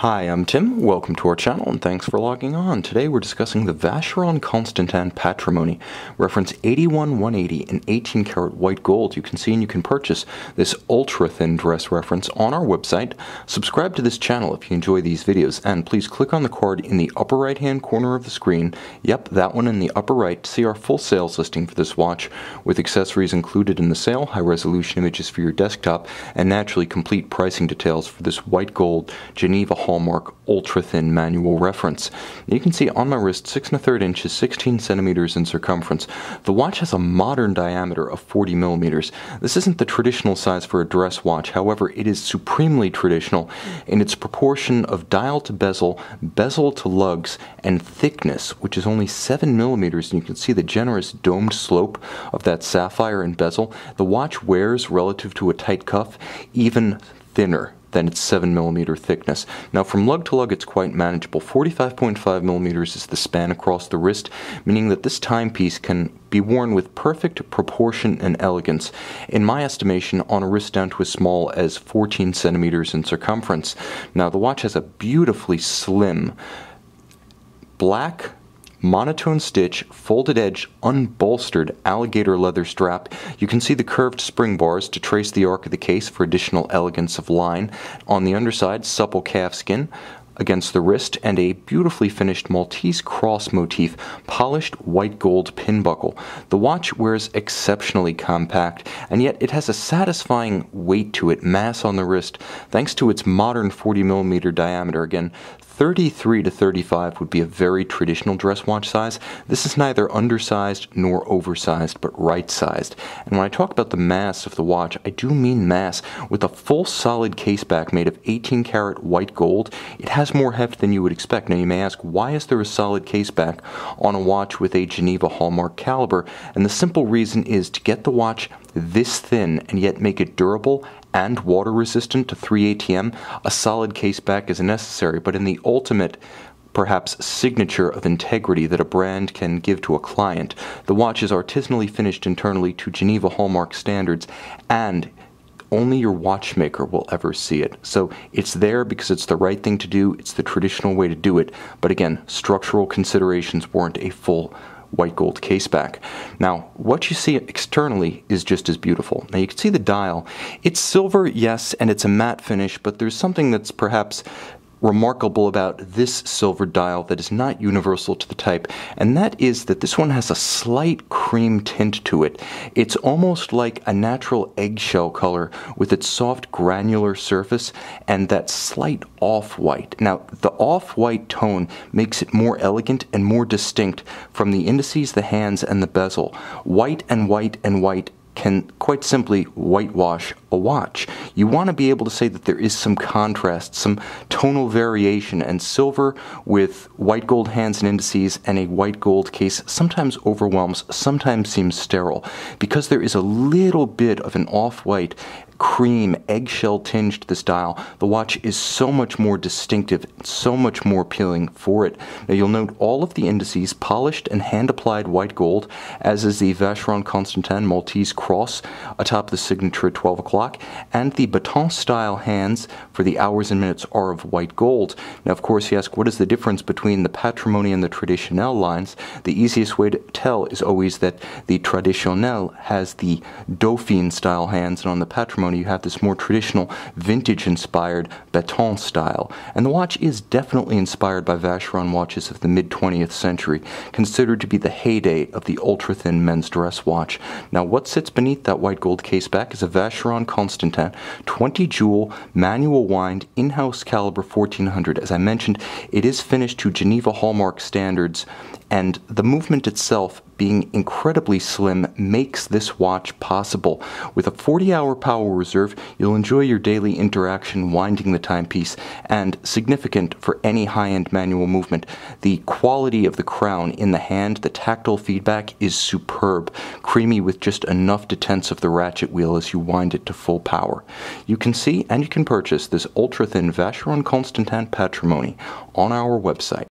Hi, I'm Tim. Welcome to our channel and thanks for logging on. Today we're discussing the Vacheron Constantin Patrimony, reference 81180 in 18 karat white gold. You can see and you can purchase this ultra thin dress reference on our website. Subscribe to this channel if you enjoy these videos and please click on the card in the upper right hand corner of the screen. Yep, that one in the upper right see our full sales listing for this watch with accessories included in the sale, high resolution images for your desktop, and naturally complete pricing details for this white gold Geneva Hallmark ultra thin manual reference. You can see on my wrist 6 and a third inches, 16 centimeters in circumference. The watch has a modern diameter of 40 millimeters. This isn't the traditional size for a dress watch, however, it is supremely traditional in its proportion of dial to bezel, bezel to lugs, and thickness, which is only 7 millimeters, and you can see the generous domed slope of that sapphire and bezel. The watch wears relative to a tight cuff even thinner than its 7 millimeter thickness. Now from lug to lug it's quite manageable. 45.5 millimeters is the span across the wrist, meaning that this timepiece can be worn with perfect proportion and elegance. In my estimation, on a wrist down to as small as 14 centimeters in circumference. Now the watch has a beautifully slim black monotone stitch, folded edge, unbolstered alligator leather strap. You can see the curved spring bars to trace the arc of the case for additional elegance of line. On the underside, supple calfskin against the wrist and a beautifully finished Maltese cross motif polished white gold pin buckle. The watch wears exceptionally compact and yet it has a satisfying weight to it, mass on the wrist, thanks to its modern 40mm diameter. Again, 33 to 35 would be a very traditional dress watch size. This is neither undersized nor oversized, but right sized. And when I talk about the mass of the watch, I do mean mass. With a full solid case back made of 18 karat white gold, it has more heft than you would expect. Now you may ask, why is there a solid case back on a watch with a Geneva Hallmark caliber? And the simple reason is to get the watch this thin and yet make it durable and water resistant to 3 ATM, a solid case back is necessary. But in the ultimate perhaps signature of integrity that a brand can give to a client, the watch is artisanally finished internally to Geneva Hallmark standards and only your watchmaker will ever see it. So it's there because it's the right thing to do, it's the traditional way to do it. But again, structural considerations warrant a full white gold caseback. Now, what you see externally is just as beautiful. Now, you can see the dial. It's silver, yes, and it's a matte finish, but there's something that's perhaps remarkable about this silver dial that is not universal to the type, and that is that this one has a slight cream tint to it. It's almost like a natural eggshell color with its soft granular surface and that slight off-white. Now, the off-white tone makes it more elegant and more distinct from the indices, the hands, and the bezel. White and white and white can quite simply whitewash a watch. You want to be able to say that there is some contrast, some tonal variation, and silver with white gold hands and indices and a white gold case sometimes overwhelms, sometimes seems sterile. Because there is a little bit of an off white cream, eggshell tinged the dial, the watch is so much more distinctive, so much more appealing for it. Now you'll note all of the indices polished and hand applied white gold, as is the Vacheron Constantin Maltese cross atop the signature at 12 o'clock, and the baton style hands for the hours and minutes are of white gold. Now, of course, you ask, what is the difference between the Patrimony and the Traditionnel lines? The easiest way to tell is always that the Traditionnel has the Dauphine style hands, and on the Patrimony, you have this more traditional vintage inspired baton style. And the watch is definitely inspired by Vacheron watches of the mid 20th century, considered to be the heyday of the ultra thin men's dress watch. Now, what sits beneath that white gold caseback is a Vacheron Constantin 20 jewel manual wind in house caliber 1400. As I mentioned, it is finished to Geneva Hallmark standards, and the movement itself being incredibly slim makes this watch possible. With a 40 hour power reserve, you'll enjoy your daily interaction winding the timepiece, and significant for any high end manual movement, the quality of the crown in the hand, the tactile feedback is superb, creamy with just enough detents of the ratchet wheel as you wind it to full power. You can see and you can purchase this ultra thin Vacheron Constantin Patrimony on our website.